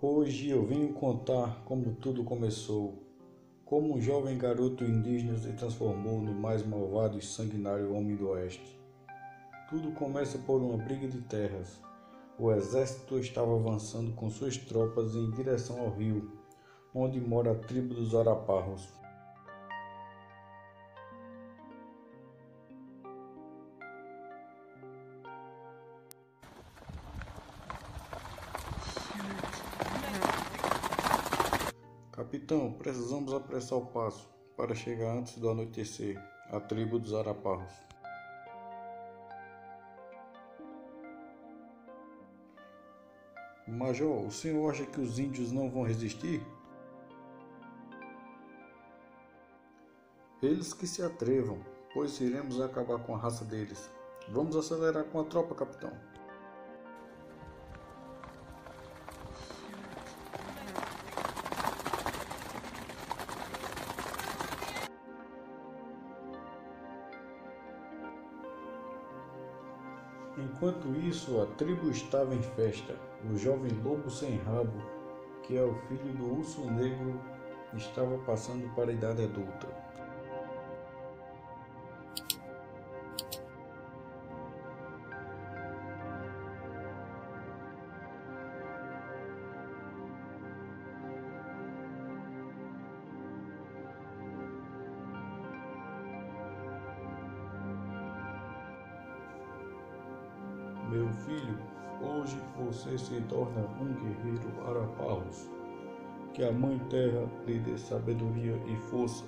Hoje eu venho contar como tudo começou, como um jovem garoto indígena se transformou no mais malvado e sanguinário homem do Oeste. Tudo começa por uma briga de terras. O exército estava avançando com suas tropas em direção ao rio, onde mora a tribo dos Araparros. Capitão, precisamos apressar o passo para chegar antes do anoitecer à tribo dos Araparros. Major, o senhor acha que os índios não vão resistir? Eles que se atrevam, pois iremos acabar com a raça deles. Vamos acelerar com a tropa, capitão. Enquanto isso, a tribo estava em festa. O jovem lobo sem rabo, que é o filho do urso negro, estava passando para a idade adulta. Meu filho, hoje você se torna um guerreiro Arapaus. Que a Mãe Terra lhe dê sabedoria e força.